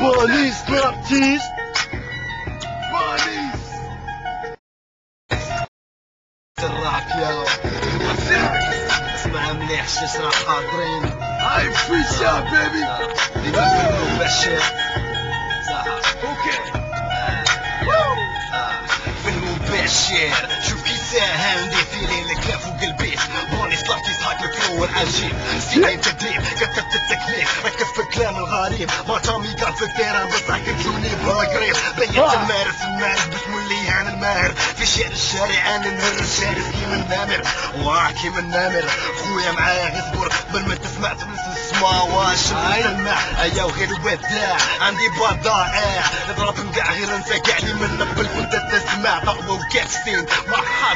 artist. مانيس الراك يا اسمع مليح راه حاضرين هاي فيشا بيبي ديما فيلم بشير صح أوكي فيلم بشير الفلو العجيب سنين تدريب؟ كثرت التكليف. ركز في الكلام الغريب. ما تامي قال في التيران بصح قتلوني بالقريب بيت المارس المارس باش نولي أنا الماهر. في شعر الشارع أنا نهر الشارع كيما النامر واه كيما النامر خويا معايا غير صبر قبل ما تسمع تسمع واش تسمع أيا وغير وداع عندي بضائع نضرب نقع غير انسى كاع لي من قبل كنت تسمع. ضربة وكاسين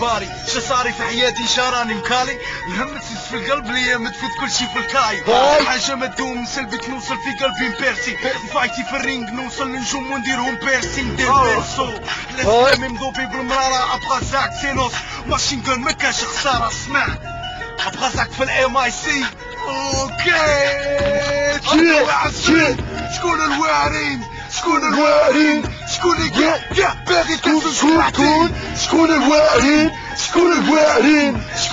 باري. شو صاري في حياتي شاراني مكالي. الهم تسس في القلب ليا متفوت كل شي في الكاي. حاجة ما تدوم سلبك نوصل في قلبي مبيرسي. فايتي في الرينج نوصل للنجوم ونديرهم بيرسي. ندير بيرسو. لازم مضوبي بالمرارة. أبغى زاك سينوس. ماشين جون ما كانش خسارة اسمع. أبغى زاك في الام اي سي أوكي. شكون الواعرين؟ شكون الواعرين؟ شكون اللي يا. باغي شكون؟ تنسى شكون؟ squatting, squatting, squatting.